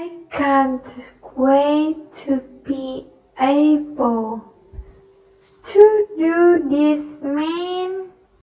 I can't wait to be able to do this, man.